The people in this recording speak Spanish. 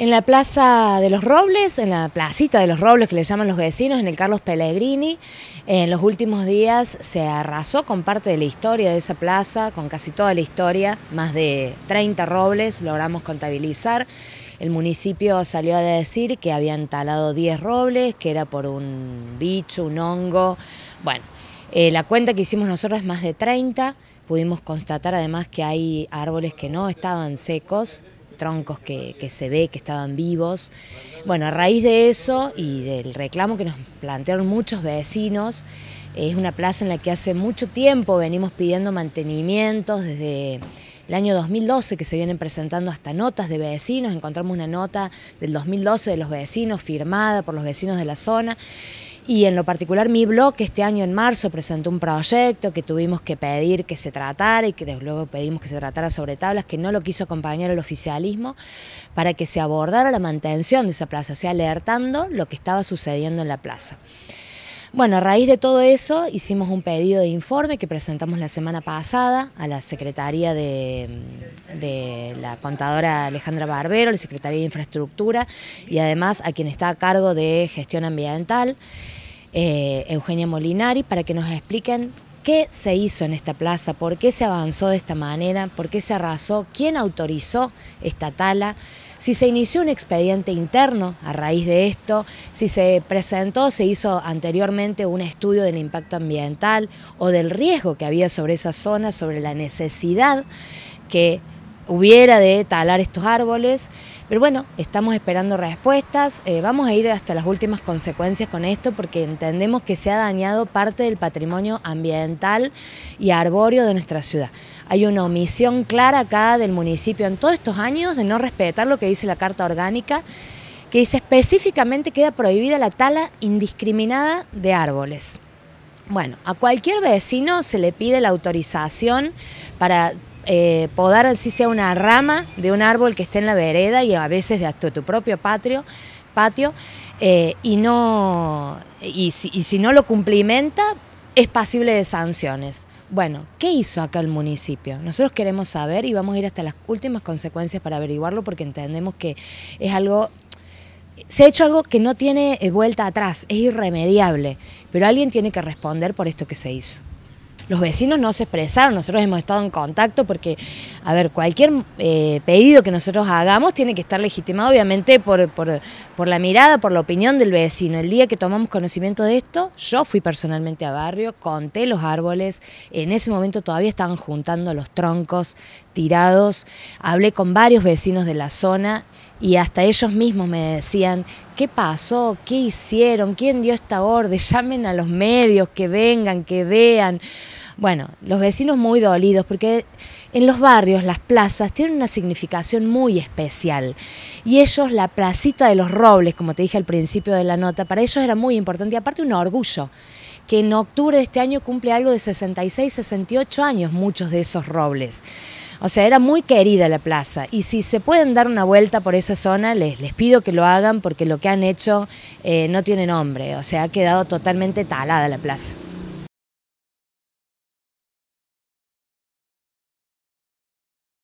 En la Plaza de los Robles, en la placita de los Robles que le llaman los vecinos, en el Carlos Pellegrini, en los últimos días se arrasó con parte de la historia de esa plaza, con casi toda la historia, más de 30 robles logramos contabilizar. El municipio salió a decir que habían talado 10 robles, que era por un bicho, un hongo. Bueno, eh, la cuenta que hicimos nosotros es más de 30. Pudimos constatar además que hay árboles que no estaban secos, troncos que, se ve que estaban vivos. Bueno, a raíz de eso y del reclamo que nos plantearon muchos vecinos, es una plaza en la que hace mucho tiempo venimos pidiendo mantenimientos desde el año 2012 que se vienen presentando hasta notas de vecinos, encontramos una nota del 2012 de los vecinos firmada por los vecinos de la zona y en lo particular mi blog este año en marzo presentó un proyecto que tuvimos que pedir que se tratara y que luego pedimos que se tratara sobre tablas, que no lo quiso acompañar el oficialismo, para que se abordara la mantención de esa plaza, o sea, alertando lo que estaba sucediendo en la plaza. Bueno, a raíz de todo eso hicimos un pedido de informe que presentamos la semana pasada a la Secretaría de, de, la contadora Alejandra Barbero, la Secretaría de Infraestructura y además a quien está a cargo de gestión ambiental. Eh, Eugenia Molinari, para que nos expliquen qué se hizo en esta plaza, por qué se avanzó de esta manera, por qué se arrasó, quién autorizó esta tala, si se inició un expediente interno a raíz de esto, si se presentó, se hizo anteriormente un estudio del impacto ambiental o del riesgo que había sobre esa zona, sobre la necesidad que hubiera de talar estos árboles. Pero bueno, estamos esperando respuestas. Eh, vamos a ir hasta las últimas consecuencias con esto porque entendemos que se ha dañado parte del patrimonio ambiental y arbóreo de nuestra ciudad. Hay una omisión clara acá del municipio en todos estos años de no respetar lo que dice la Carta Orgánica que dice específicamente queda prohibida la tala indiscriminada de árboles. Bueno, a cualquier vecino se le pide la autorización para eh, podar así sea una rama de un árbol que esté en la vereda y a veces de hasta tu propio patio, patio eh, y, no, y si, no lo cumplimenta es pasible de sanciones. Bueno, ¿qué hizo acá el municipio? Nosotros queremos saber y vamos a ir hasta las últimas consecuencias para averiguarlo porque entendemos que es algo se ha hecho algo que no tiene eh, vuelta atrás, es irremediable, pero alguien tiene que responder por esto que se hizo los vecinos no se expresaron, nosotros hemos estado en contacto porque, a ver, cualquier eh, pedido que nosotros hagamos tiene que estar legitimado obviamente por, por, la mirada, por la opinión del vecino. El día que tomamos conocimiento de esto, yo fui personalmente a barrio, conté los árboles, en ese momento todavía estaban juntando los troncos tirados, hablé con varios vecinos de la zona y hasta ellos mismos me decían, ¿qué pasó? ¿Qué hicieron? ¿Quién dio esta orden? Llamen a los medios, que vengan, que vean. Bueno, los vecinos muy dolidos porque en los barrios las plazas tienen una significación muy especial y ellos la placita de los robles, como te dije al principio de la nota, para ellos era muy importante y aparte un orgullo que en octubre de este año cumple algo de 66, 68 años muchos de esos robles. O sea, era muy querida la plaza y si se pueden dar una vuelta por esa zona, les, les pido que lo hagan porque lo que han hecho eh, no tiene nombre, o sea, ha quedado totalmente talada la plaza.